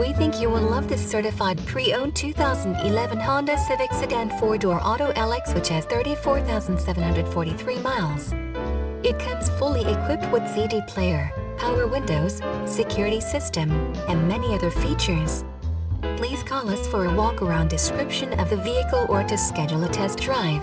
We think you will love this certified pre-owned 2011 Honda Civic Sedan 4-door Auto LX which has 34,743 miles. It comes fully equipped with CD player, power windows, security system, and many other features. Please call us for a walk-around description of the vehicle or to schedule a test drive.